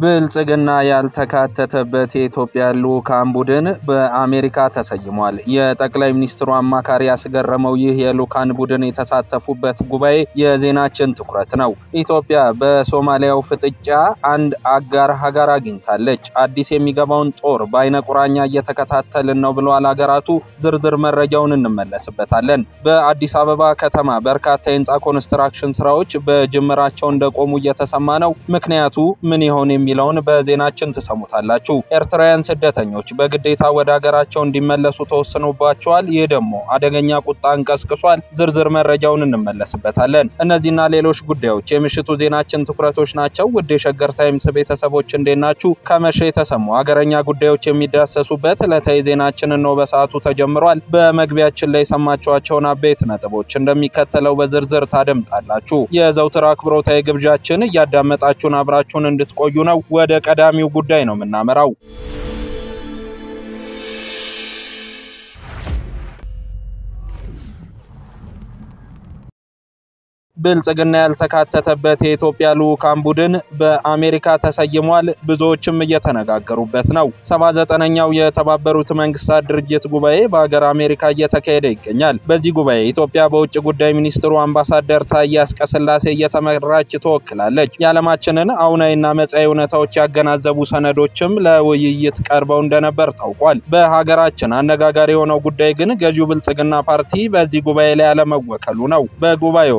ብልጽግና ያልተካተተበት የኢትዮጵያ ልዑካን ቡድን በአሜሪካ ተሰይሟል። የጠቅላይ ሚኒስትሩ አማካሪ ያስገረመው ይህ የልዑካን ቡድን የተሳተፉበት ጉባኤ የዜናችን ትኩረት ነው። ኢትዮጵያ በሶማሊያው ፍጥጫ አንድ አጋር ሀገር አግኝታለች። አዲስ የሚገባውን ጦር በአይነ ቁራኛ እየተከታተልን ነው ብለዋል ሀገራቱ። ዝርዝር መረጃውን እንመለስበታለን። በአዲስ አበባ ከተማ በርካታ የህንፃ ኮንስትራክሽን ስራዎች በጅምራቸው እንደቆሙ እየተሰማ ነው። ምክንያቱ ምን ይሆን የሚለውን በዜናችን ትሰሙታላችሁ። ኤርትራውያን ስደተኞች በግዴታ ወደ ሀገራቸው እንዲመለሱ ተወስኖባቸዋል። ይህ ደግሞ አደገኛ ቁጣ ቀስቅሷል። ዝርዝር መረጃውን እንመለስበታለን። እነዚህና ሌሎች ጉዳዮች የምሽቱ ዜናችን ትኩረቶች ናቸው። ውድ የሸገር ታይምስ ቤተሰቦች እንዴት ናችሁ? ከመሸ የተሰሙ ሀገረኛ ጉዳዮች የሚዳሰሱበት ዕለታዊ ዜናችንን ነው በሰዓቱ ተጀምሯል። በመግቢያችን ላይ የሰማችኋቸውን አበይት ነጥቦች እንደሚከተለው በዝርዝር ታደምጣላችሁ። የዘውትር አክብሮታዊ ግብዣችን እያዳመጣችሁን አብራችሁን እንድትቆዩ ነው። ወደ ቀዳሚው ጉዳይ ነው የምናመራው። ብልጽግና ያልተካተተበት የኢትዮጵያ ልዑካን ቡድን በአሜሪካ ተሰይሟል። ብዙዎችም እየተነጋገሩበት ነው። ሰባ ዘጠነኛው የተባበሩት መንግስታት ድርጅት ጉባኤ በሀገር አሜሪካ እየተካሄደ ይገኛል። በዚህ ጉባኤ ኢትዮጵያ በውጭ ጉዳይ ሚኒስትሩ አምባሳደር ታዬ አጽቀሥላሴ እየተመራች ትወክላለች። የዓለማችንን አሁናዊና መጻኢ እውነታዎች ያገናዘቡ ሰነዶችም ለውይይት ቀርበው እንደነበር ታውቋል። በሀገራችን አነጋጋሪ የሆነው ጉዳይ ግን ገዢው ብልጽግና ፓርቲ በዚህ ጉባኤ ላይ አለመወከሉ ነው። በጉባኤው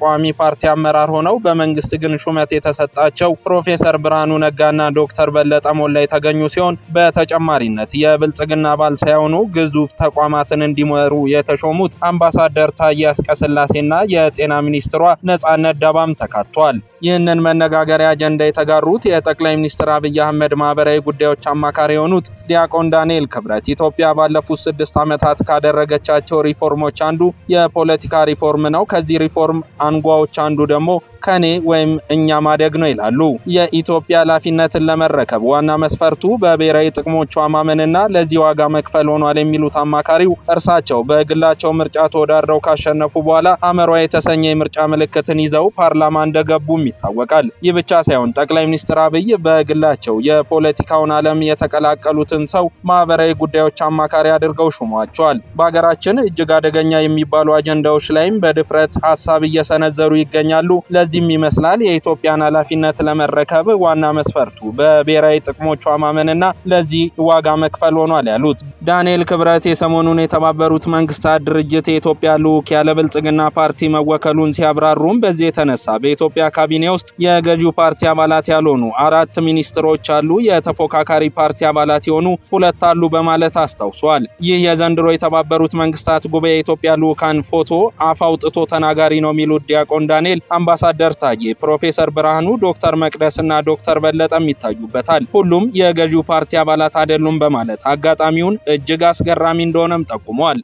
ተቃዋሚ ፓርቲ አመራር ሆነው በመንግስት ግን ሹመት የተሰጣቸው ፕሮፌሰር ብርሃኑ ነጋና ዶክተር በለጠ ሞላ የተገኙ ሲሆን በተጨማሪነት የብልጽግና አባል ሳይሆኑ ግዙፍ ተቋማትን እንዲመሩ የተሾሙት አምባሳደር ታዬ አጽቀሥላሴና የጤና ሚኒስትሯ ነጻነት ዳባም ተካቷል። ይህንን መነጋገሪያ አጀንዳ የተጋሩት የጠቅላይ ሚኒስትር አብይ አህመድ ማህበራዊ ጉዳዮች አማካሪ የሆኑት ዲያቆን ዳንኤል ክብረት ኢትዮጵያ ባለፉት ስድስት ዓመታት ካደረገቻቸው ሪፎርሞች አንዱ የፖለቲካ ሪፎርም ነው። ከዚህ ሪፎርም አንጓዎች አንዱ ደግሞ ከኔ ወደ እኛ ማደግ ነው ይላሉ። የኢትዮጵያ ኃላፊነትን ለመረከብ ዋና መስፈርቱ በብሔራዊ ጥቅሞቿ ማመንና ለዚህ ዋጋ መክፈል ሆኗል የሚሉት አማካሪው እርሳቸው በግላቸው ምርጫ ተወዳድረው ካሸነፉ በኋላ አመሯ የተሰኘ የምርጫ ምልክትን ይዘው ፓርላማ እንደገቡም ይታወቃል። ይህ ብቻ ሳይሆን ጠቅላይ ሚኒስትር አብይ በግላቸው የፖለቲካውን ዓለም የተቀላቀሉትን ሰው ማህበራዊ ጉዳዮች አማካሪ አድርገው ሾሟቸዋል። በሀገራችን እጅግ አደገኛ የሚባሉ አጀንዳዎች ላይም በድፍረት ሀሳብ እየሰነዘሩ ይገኛሉ። ለዚህም ይመስላል የኢትዮጵያን ኃላፊነት ለመረከብ ዋና መስፈርቱ በብሔራዊ ጥቅሞቿ ማመንና ለዚህ ዋጋ መክፈል ሆኗል ያሉት ዳንኤል ክብረት የሰሞኑን የተባበሩት መንግስታት ድርጅት የኢትዮጵያ ልዑክ ያለ ብልጽግና ፓርቲ መወከሉን ሲያብራሩም በዚህ የተነሳ በኢትዮጵያ ካቢኔ ውስጥ የገዢው ፓርቲ አባላት ያልሆኑ አራት ሚኒስትሮች አሉ፣ የተፎካካሪ ፓርቲ አባላት የሆኑ ሁለት አሉ በማለት አስታውሷል። ይህ የዘንድሮ የተባበሩት መንግስታት ጉባኤ የኢትዮጵያ ልዑካን ፎቶ አፍ አውጥቶ ተናጋሪ ነው የሚሉት ዲያቆን ዳንኤል አምባሳደር ታዬ፣ ፕሮፌሰር ብርሃኑ፣ ዶክተር መቅደስ እና ዶክተር በለጠም ይታዩበታል። ሁሉም የገዢው ፓርቲ አባላት አይደሉም በማለት አጋጣሚውን እጅግ አስገራሚ እንደሆነም ጠቁመዋል።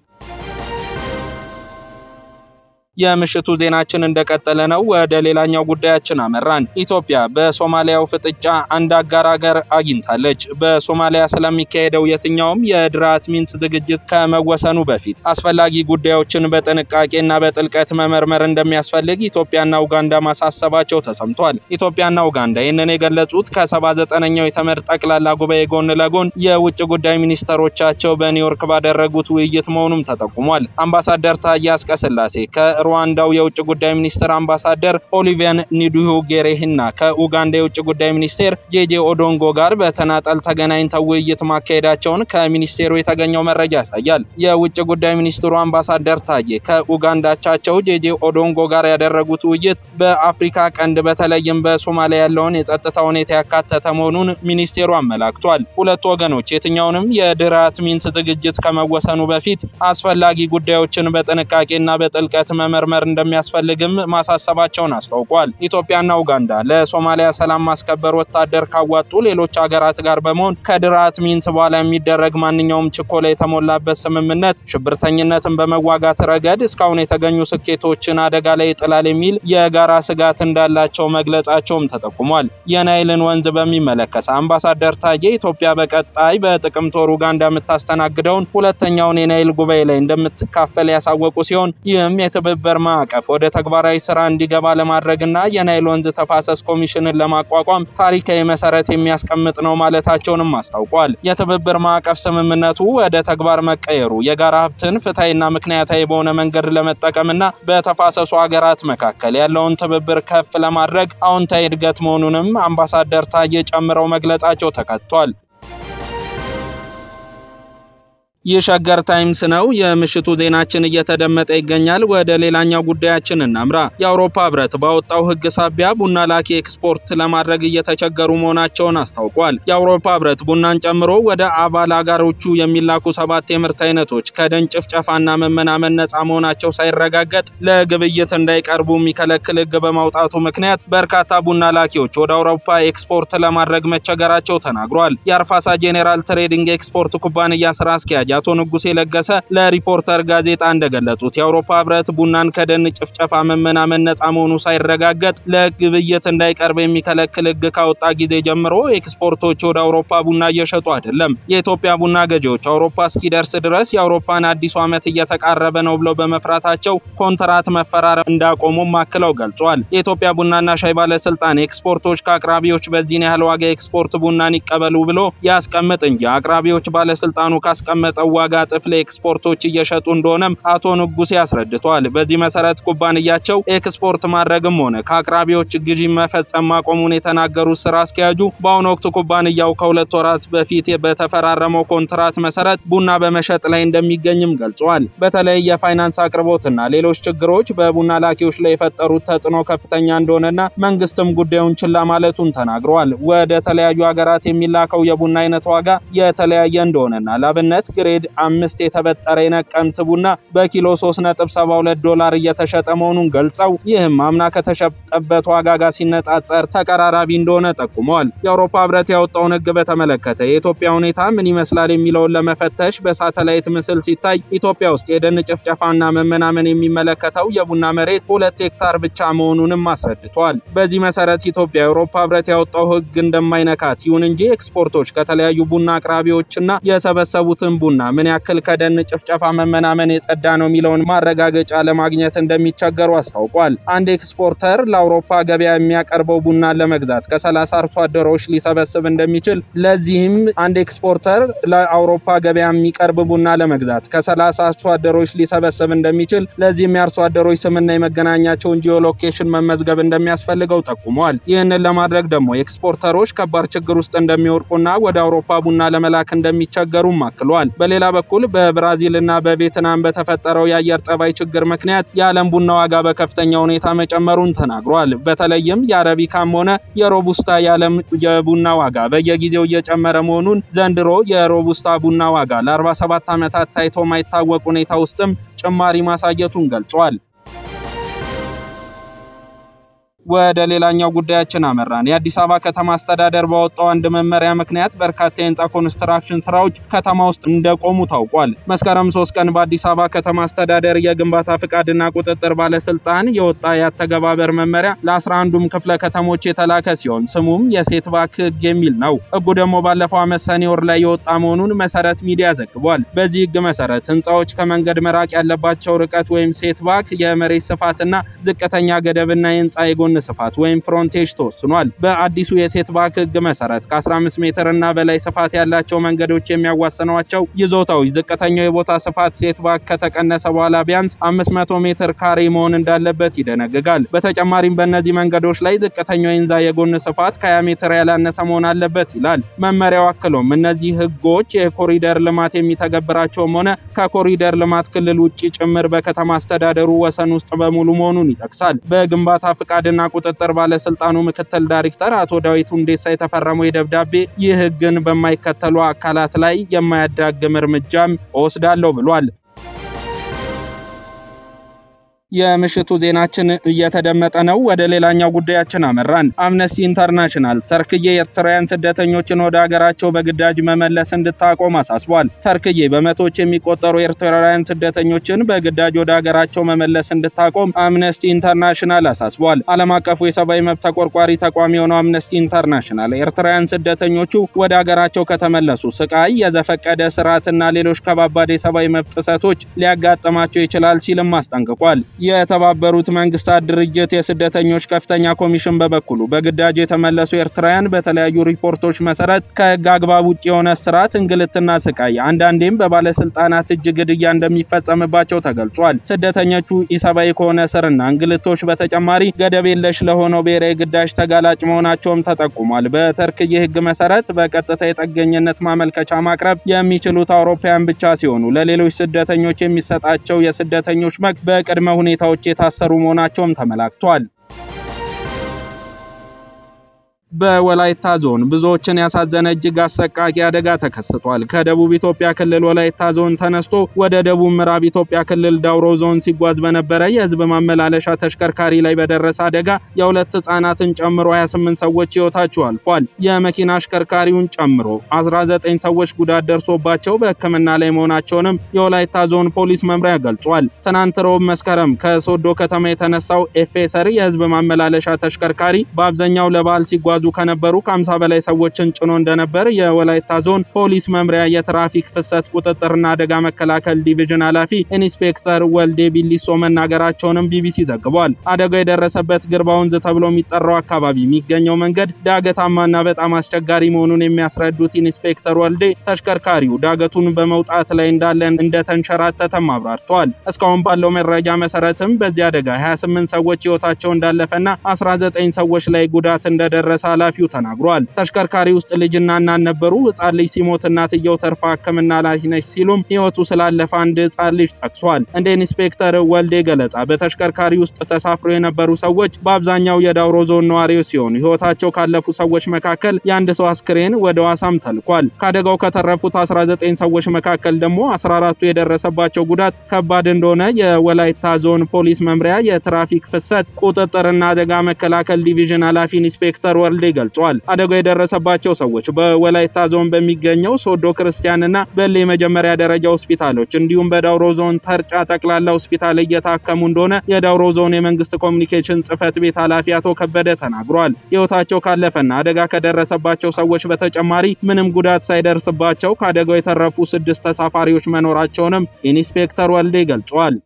የምሽቱ ዜናችን እንደቀጠለ ነው። ወደ ሌላኛው ጉዳያችን አመራን። ኢትዮጵያ በሶማሊያው ፍጥጫ አንድ አጋር ሀገር አግኝታለች። በሶማሊያ ስለሚካሄደው የትኛውም የድህረ አትሚስ ዝግጅት ከመወሰኑ በፊት አስፈላጊ ጉዳዮችን በጥንቃቄና በጥልቀት መመርመር እንደሚያስፈልግ ኢትዮጵያና ኡጋንዳ ማሳሰባቸው ተሰምቷል። ኢትዮጵያና ኡጋንዳ ይህንን የገለጹት ከሰባ ዘጠነኛው የተመድ ጠቅላላ ጉባኤ ጎን ለጎን የውጭ ጉዳይ ሚኒስተሮቻቸው በኒውዮርክ ባደረጉት ውይይት መሆኑም ተጠቁሟል። አምባሳደር ታዬ አጽቀሥላሴ ከ ሩዋንዳው የውጭ ጉዳይ ሚኒስትር አምባሳደር ኦሊቪየር ንዱሁንጊሬሄና ከኡጋንዳ የውጭ ጉዳይ ሚኒስቴር ጄጄ ኦዶንጎ ጋር በተናጠል ተገናኝተው ውይይት ማካሄዳቸውን ከሚኒስቴሩ የተገኘው መረጃ ያሳያል። የውጭ ጉዳይ ሚኒስትሩ አምባሳደር ታዬ ከኡጋንዳቻቸው ጄጄ ኦዶንጎ ጋር ያደረጉት ውይይት በአፍሪካ ቀንድ በተለይም በሶማሊያ ያለውን የጸጥታ ሁኔታ ያካተተ መሆኑን ሚኒስቴሩ አመላክቷል። ሁለቱ ወገኖች የትኛውንም የድህረ አትሚስ ዝግጅት ከመወሰኑ በፊት አስፈላጊ ጉዳዮችን በጥንቃቄና በጥልቀት መመርመር እንደሚያስፈልግም ማሳሰባቸውን አስታውቋል። ኢትዮጵያና ኡጋንዳ ለሶማሊያ ሰላም ማስከበር ወታደር ካዋጡ ሌሎች ሀገራት ጋር በመሆን ከድህረ አትሚስ በኋላ የሚደረግ ማንኛውም ችኮላ የተሞላበት ስምምነት ሽብርተኝነትን በመዋጋት ረገድ እስካሁን የተገኙ ስኬቶችን አደጋ ላይ ይጥላል የሚል የጋራ ስጋት እንዳላቸው መግለጻቸውም ተጠቁሟል። የናይልን ወንዝ በሚመለከት አምባሳደር ታዬ ኢትዮጵያ በቀጣይ በጥቅምት ወር ኡጋንዳ የምታስተናግደውን ሁለተኛውን የናይል ጉባኤ ላይ እንደምትካፈል ያሳወቁ ሲሆን ይህም የትብብር የትብብር ማዕቀፍ ወደ ተግባራዊ ስራ እንዲገባ ለማድረግና የናይል ወንዝ ተፋሰስ ኮሚሽንን ለማቋቋም ታሪካዊ መሰረት የሚያስቀምጥ ነው ማለታቸውንም አስታውቋል። የትብብር ማዕቀፍ ስምምነቱ ወደ ተግባር መቀየሩ የጋራ ሀብትን ፍትሐዊና ምክንያታዊ በሆነ መንገድ ለመጠቀምና በተፋሰሱ ሀገራት መካከል ያለውን ትብብር ከፍ ለማድረግ አዎንታዊ እድገት መሆኑንም አምባሳደር ታዬ ጨምረው መግለጻቸው ተካቷል። ይህ ሸገር ታይምስ ነው። የምሽቱ ዜናችን እየተደመጠ ይገኛል። ወደ ሌላኛው ጉዳያችን እናምራ። የአውሮፓ ህብረት ባወጣው ህግ ሳቢያ ቡና ላኪ ኤክስፖርት ለማድረግ እየተቸገሩ መሆናቸውን አስታውቋል። የአውሮፓ ህብረት ቡናን ጨምሮ ወደ አባል አገሮቹ የሚላኩ ሰባት የምርት አይነቶች ከደን ጭፍጨፋና መመናመን ነፃ መሆናቸው ሳይረጋገጥ ለግብይት እንዳይቀርቡ የሚከለክል ህግ በማውጣቱ ምክንያት በርካታ ቡና ላኪዎች ወደ አውሮፓ ኤክስፖርት ለማድረግ መቸገራቸው ተናግሯል። የአርፋሳ ጄኔራል ትሬዲንግ ኤክስፖርት ኩባንያ ስራ አስኪያጅ አቶ ንጉሴ ለገሰ ለሪፖርተር ጋዜጣ እንደገለጹት የአውሮፓ ህብረት ቡናን ከደን ጭፍጨፋ መመናመን ነፃ መሆኑ ሳይረጋገጥ ለግብይት እንዳይቀርብ የሚከለክል ህግ ካወጣ ጊዜ ጀምሮ ኤክስፖርቶች ወደ አውሮፓ ቡና እየሸጡ አይደለም። የኢትዮጵያ ቡና ገዢዎች አውሮፓ እስኪደርስ ድረስ የአውሮፓን አዲሱ ዓመት እየተቃረበ ነው ብለው በመፍራታቸው ኮንትራት መፈራረም እንዳቆሙም አክለው ገልጿል። የኢትዮጵያ ቡናና ሻይ ባለስልጣን ኤክስፖርቶች ከአቅራቢዎች በዚህን ያህል ዋጋ ኤክስፖርት ቡናን ይቀበሉ ብሎ ያስቀምጥ እንጂ አቅራቢዎች ባለስልጣኑ ካስቀመጠው ዋጋ እጥፍ ለኤክስፖርቶች እየሸጡ እንደሆነም አቶ ንጉሴ አስረድተዋል። በዚህ መሰረት ኩባንያቸው ኤክስፖርት ማድረግም ሆነ ከአቅራቢዎች ግዢ መፈጸም ማቆሙን የተናገሩት ስራ አስኪያጁ በአሁኑ ወቅት ኩባንያው ከሁለት ወራት በፊት በተፈራረመው ኮንትራት መሰረት ቡና በመሸጥ ላይ እንደሚገኝም ገልጿል። በተለይ የፋይናንስ አቅርቦትና ሌሎች ችግሮች በቡና ላኪዎች ላይ የፈጠሩት ተጽዕኖ ከፍተኛ እንደሆነና መንግስትም ጉዳዩን ችላ ማለቱን ተናግረዋል። ወደ ተለያዩ ሀገራት የሚላከው የቡና አይነት ዋጋ የተለያየ እንደሆነና ላብነት ግሬድ አምስት የተበጠረ የነቀምት ቡና በኪሎ 3.72 ዶላር እየተሸጠ መሆኑን ገልጸው ይህም አምና ከተሸጠበት ዋጋ ጋር ሲነጻጸር ተቀራራቢ እንደሆነ ጠቁመዋል። የአውሮፓ ህብረት ያወጣውን ህግ በተመለከተ የኢትዮጵያ ሁኔታ ምን ይመስላል የሚለውን ለመፈተሽ በሳተላይት ምስል ሲታይ ኢትዮጵያ ውስጥ የደን ጭፍጨፋና መመናመን የሚመለከተው የቡና መሬት ሁለት ሄክታር ብቻ መሆኑንም አስረድቷል። በዚህ መሰረት ኢትዮጵያ የአውሮፓ ህብረት ያወጣው ህግ እንደማይነካት ይሁን እንጂ ኤክስፖርቶች ከተለያዩ ቡና አቅራቢዎችና የሰበሰቡትን ቡና ምን ያክል ከደን ጭፍጨፋ መመናመን የጸዳ ነው የሚለውን ማረጋገጫ ለማግኘት እንደሚቸገሩ አስታውቋል። አንድ ኤክስፖርተር ለአውሮፓ ገበያ የሚያቀርበው ቡና ለመግዛት ከ30 አርሶ አደሮች ሊሰበስብ እንደሚችል፣ ለዚህም አንድ ኤክስፖርተር ለአውሮፓ ገበያ የሚቀርብ ቡና ለመግዛት ከ30 አርሶ አደሮች ሊሰበስብ እንደሚችል፣ ለዚህም የአርሶ አደሮች ስምና የመገናኛቸውን ጂኦሎኬሽን መመዝገብ እንደሚያስፈልገው ጠቁመዋል። ይህንን ለማድረግ ደግሞ ኤክስፖርተሮች ከባድ ችግር ውስጥ እንደሚወድቁና ወደ አውሮፓ ቡና ለመላክ እንደሚቸገሩም አክሏል። በሌላ በኩል በብራዚል እና በቬትናም በተፈጠረው የአየር ጠባይ ችግር ምክንያት የዓለም ቡና ዋጋ በከፍተኛ ሁኔታ መጨመሩን ተናግሯል። በተለይም የአረቢካም ሆነ የሮቡስታ የዓለም የቡና ዋጋ በየጊዜው እየጨመረ መሆኑን ዘንድሮ የሮቡስታ ቡና ዋጋ ለ47 ዓመታት ታይቶ ማይታወቅ ሁኔታ ውስጥም ጭማሪ ማሳየቱን ገልጿል። ወደ ሌላኛው ጉዳያችን አመራን። የአዲስ አበባ ከተማ አስተዳደር ባወጣው አንድ መመሪያ ምክንያት በርካታ የህንፃ ኮንስትራክሽን ስራዎች ከተማ ውስጥ እንደቆሙ ታውቋል። መስከረም ሶስት ቀን በአዲስ አበባ ከተማ አስተዳደር የግንባታ ፍቃድና ቁጥጥር ባለስልጣን የወጣ የአተገባበር መመሪያ ለአስራ አንዱም ክፍለ ከተሞች የተላከ ሲሆን ስሙም የ setback ህግ የሚል ነው። ህጉ ደግሞ ባለፈው ዓመት ሰኔ ወር ላይ የወጣ መሆኑን መሰረት ሚዲያ ዘግቧል። በዚህ ህግ መሰረት ህንፃዎች ከመንገድ መራቅ ያለባቸው ርቀት ወይም setback፣ የመሬት ስፋትና ዝቅተኛ ገደብና የህንፃ የጎን ስፋት ወይም frontage ተወስኗል። በአዲሱ የ setback ህግ መሰረት ከ15 ሜትር እና በላይ ስፋት ያላቸው መንገዶች የሚያዋስኗቸው ይዞታዎች ዝቅተኛው የቦታ ስፋት setback ከተቀነሰ በኋላ ቢያንስ 500 ሜትር ካሬ መሆን እንዳለበት ይደነግጋል። በተጨማሪም በእነዚህ መንገዶች ላይ ዝቅተኛው የህንፃ የጎን ስፋት ከ20 ሜትር ያላነሰ መሆን አለበት ይላል መመሪያው። አክሎም እነዚህ ህጎች የኮሪደር ልማት የሚተገብራቸውም ሆነ ከኮሪደር ልማት ክልል ውጭ ጭምር በከተማ አስተዳደሩ ወሰን ውስጥ በሙሉ መሆኑን ይጠቅሳል። በግንባታ ፍቃድና ቁጥጥር ባለስልጣኑ ምክትል ዳይሬክተር አቶ ዳዊት ሁንዴሳ የተፈረመው ደብዳቤ ይህ ህግን በማይከተሉ አካላት ላይ የማያዳግም እርምጃም እወስዳለሁ ብሏል። የምሽቱ ዜናችን እየተደመጠ ነው። ወደ ሌላኛው ጉዳያችን አመራን። አምነስቲ ኢንተርናሽናል ቱርክዬ ኤርትራውያን ስደተኞችን ወደ ሀገራቸው በግዳጅ መመለስ እንድታቆም አሳስቧል። ቱርክዬ በመቶዎች የሚቆጠሩ ኤርትራውያን ስደተኞችን በግዳጅ ወደ ሀገራቸው መመለስ እንድታቆም አምነስቲ ኢንተርናሽናል አሳስቧል። ዓለም አቀፉ የሰብአዊ መብት ተቆርቋሪ ተቋም የሆነው አምነስቲ ኢንተርናሽናል ኤርትራውያን ስደተኞቹ ወደ ሀገራቸው ከተመለሱ ስቃይ፣ የዘፈቀደ ስርዓትና ሌሎች ከባባድ የሰብአዊ መብት ጥሰቶች ሊያጋጥማቸው ይችላል ሲልም አስጠንቅቋል። የተባበሩት መንግስታት ድርጅት የስደተኞች ከፍተኛ ኮሚሽን በበኩሉ በግዳጅ የተመለሱ ኤርትራውያን በተለያዩ ሪፖርቶች መሰረት ከህግ አግባብ ውጭ የሆነ እስራት፣ እንግልትና ስቃይ አንዳንዴም በባለስልጣናት እጅ ግድያ እንደሚፈጸምባቸው ተገልጿል። ስደተኞቹ ኢሰብአዊ ከሆነ እስርና እንግልቶች በተጨማሪ ገደብ የለሽ ለሆነው ብሔራዊ ግዳጅ ተጋላጭ መሆናቸውም ተጠቁሟል። በተርክ የህግ መሰረት በቀጥታ የጥገኝነት ማመልከቻ ማቅረብ የሚችሉት አውሮፓውያን ብቻ ሲሆኑ ለሌሎች ስደተኞች የሚሰጣቸው የስደተኞች መብት በቅድመ ሁኔታዎች የታሰሩ መሆናቸውም ተመላክቷል። በወላይታ ዞን ብዙዎችን ያሳዘነ እጅግ አሰቃቂ አደጋ ተከስቷል። ከደቡብ ኢትዮጵያ ክልል ወላይታ ዞን ተነስቶ ወደ ደቡብ ምዕራብ ኢትዮጵያ ክልል ዳውሮ ዞን ሲጓዝ በነበረ የህዝብ ማመላለሻ ተሽከርካሪ ላይ በደረሰ አደጋ የሁለት ህጻናትን ጨምሮ 28 ሰዎች ህይወታቸው አልፏል። የመኪና አሽከርካሪውን ጨምሮ 19 ሰዎች ጉዳት ደርሶባቸው በሕክምና ላይ መሆናቸውንም የወላይታ ዞን ፖሊስ መምሪያ ገልጿል። ትናንት ረቡዕ መስከረም ከሶዶ ከተማ የተነሳው FSR የህዝብ ማመላለሻ ተሽከርካሪ በአብዛኛው ለበዓል ሲጓዙ ከነበሩ ከ50 በላይ ሰዎችን ጭኖ እንደነበር የወላይታ ዞን ፖሊስ መምሪያ የትራፊክ ፍሰት ቁጥጥርና አደጋ መከላከል ዲቪዥን ኃላፊ ኢንስፔክተር ወልዴ ቢሊሶ መናገራቸውንም ቢቢሲ ዘግቧል። አደጋው የደረሰበት ግርባ ወንዝ ተብሎ የሚጠራው አካባቢ የሚገኘው መንገድ ዳገታማና በጣም አስቸጋሪ መሆኑን የሚያስረዱት ኢንስፔክተር ወልዴ ተሽከርካሪው ዳገቱን በመውጣት ላይ እንዳለ እንደተንሸራተተም አብራርተዋል። እስካሁን ባለው መረጃ መሰረትም በዚህ አደጋ 28 ሰዎች ህይወታቸው እንዳለፈና 19 ሰዎች ላይ ጉዳት እንደደረሰ ኃላፊው ተናግሯል። ተሽከርካሪ ውስጥ ልጅና እናት ነበሩ። ህጻን ልጅ ሲሞት እናትየው ተርፋ ሕክምና ላይ ነች ሲሉም ህይወቱ ስላለፈ አንድ ህጻን ልጅ ጠቅሷል። እንደ ኢንስፔክተር ወልዴ ገለጻ በተሽከርካሪ ውስጥ ተሳፍሮ የነበሩ ሰዎች በአብዛኛው የዳውሮ ዞን ነዋሪዎች ሲሆኑ ህይወታቸው ካለፉ ሰዎች መካከል የአንድ ሰው አስክሬን ወደ ሀዋሳም ተልኳል። ከአደጋው ከተረፉት 19 ሰዎች መካከል ደግሞ 14ቱ የደረሰባቸው ጉዳት ከባድ እንደሆነ የወላይታ ዞን ፖሊስ መምሪያ የትራፊክ ፍሰት ቁጥጥርና አደጋ መከላከል ዲቪዥን ኃላፊ ኢንስፔክተር ወልዴ ገልጿል። አደጋው የደረሰባቸው ሰዎች በወላይታ ዞን በሚገኘው ሶዶ ክርስቲያንና በሌ የመጀመሪያ ደረጃ ሆስፒታሎች እንዲሁም በዳውሮ ዞን ተርጫ ጠቅላላ ሆስፒታል እየታከሙ እንደሆነ የዳውሮ ዞን የመንግስት ኮሚኒኬሽን ጽህፈት ቤት ኃላፊ አቶ ከበደ ተናግሯል። ህይወታቸው ካለፈና አደጋ ከደረሰባቸው ሰዎች በተጨማሪ ምንም ጉዳት ሳይደርስባቸው ከአደጋው የተረፉ ስድስት ተሳፋሪዎች መኖራቸውንም ኢንስፔክተር ወልዴ ገልጿል።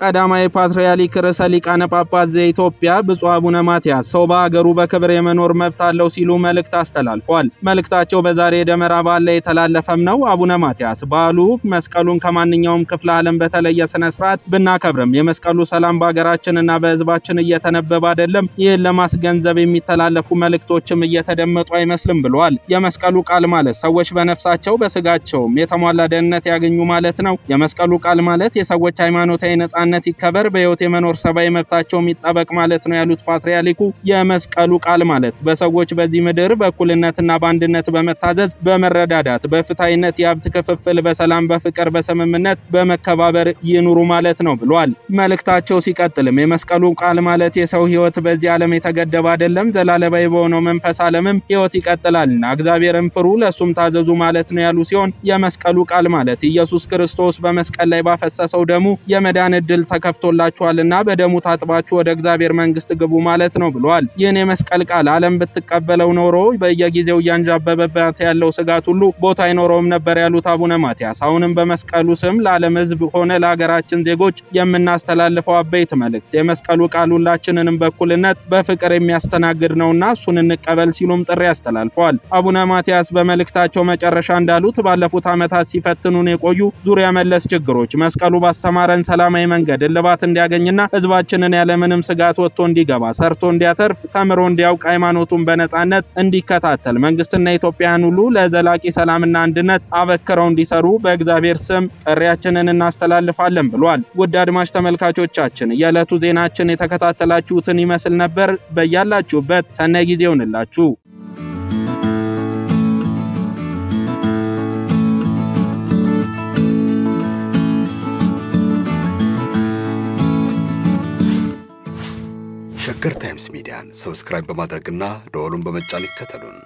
ቀዳማዊ ፓትርያርክ ርዕሰ ሊቃነ ጳጳስ ዘኢትዮጵያ ብፁዕ አቡነ ማትያስ ሰው በሀገሩ በክብር የመኖር መብት አለው ሲሉ መልእክት አስተላልፏል። መልእክታቸው በዛሬ የደመራ በዓል ላይ የተላለፈም ነው። አቡነ ማትያስ በዓሉ መስቀሉን ከማንኛውም ክፍለ ዓለም በተለየ ስነ ስርዓት ብናከብርም የመስቀሉ ሰላም በሀገራችንና በሕዝባችን እየተነበበ አይደለም። ይህን ለማስገንዘብ የሚተላለፉ መልእክቶችም እየተደመጡ አይመስልም ብለዋል። የመስቀሉ ቃል ማለት ሰዎች በነፍሳቸው በስጋቸውም የተሟላ ደህንነት ያገኙ ማለት ነው። የመስቀሉ ቃል ማለት የሰዎች ሃይማኖታዊ ነጻነት ነት ይከበር በህይወት የመኖር ሰብአዊ መብታቸው የሚጠበቅ ማለት ነው ያሉት ፓትርያርኩ የመስቀሉ ቃል ማለት በሰዎች በዚህ ምድር በእኩልነትና በአንድነት በመታዘዝ በመረዳዳት በፍትሃዊነት የሀብት ክፍፍል በሰላም በፍቅር በስምምነት በመከባበር ይኑሩ ማለት ነው ብሏል። መልእክታቸው ሲቀጥልም የመስቀሉ ቃል ማለት የሰው ህይወት በዚህ ዓለም የተገደበ አይደለም፣ ዘላለማዊ በሆነው መንፈስ ዓለምም ህይወት ይቀጥላልና እግዚአብሔርን ፍሩ ለእሱም ታዘዙ ማለት ነው ያሉ ሲሆን የመስቀሉ ቃል ማለት ኢየሱስ ክርስቶስ በመስቀል ላይ ባፈሰሰው ደሙ የመዳን እድል ተከፍቶላችኋልና በደሙ ታጥባችሁ ወደ እግዚአብሔር መንግስት ግቡ ማለት ነው ብሏል። ይህን የመስቀል ቃል ዓለም ብትቀበለው ኖሮ በየጊዜው እያንዣበበባት ያለው ስጋት ሁሉ ቦታ አይኖረውም ነበር ያሉት አቡነ ማትያስ አሁንም በመስቀሉ ስም ለዓለም ህዝብ ሆነ ለሀገራችን ዜጎች የምናስተላልፈው አበይት መልእክት የመስቀሉ ቃል ሁላችንንም በእኩልነት በፍቅር የሚያስተናግድ ነውና እሱን እንቀበል ሲሉም ጥሪ አስተላልፈዋል። አቡነ ማትያስ በመልእክታቸው መጨረሻ እንዳሉት ባለፉት ዓመታት ሲፈትኑን የቆዩ ዙሪያ መለስ ችግሮች መስቀሉ ባስተማረን ሰላማዊ መንገድ እልባት እንዲያገኝና ህዝባችንን ያለምንም ስጋት ወጥቶ እንዲገባ ሰርቶ እንዲያተርፍ ተምሮ እንዲያውቅ ሃይማኖቱን በነጻነት እንዲከታተል መንግስትና ኢትዮጵያን ሁሉ ለዘላቂ ሰላምና አንድነት አበክረው እንዲሰሩ በእግዚአብሔር ስም ጥሪያችንን እናስተላልፋለን ብሏል። ውድ አድማጭ ተመልካቾቻችን የዕለቱ ዜናችን የተከታተላችሁትን ይመስል ነበር። በያላችሁበት ሰናይ ጊዜ ይሁንላችሁ። ሸገር ታይምስ ሚዲያን ሰብስክራይብ በማድረግና ደወሉን በመጫን ይከተሉን።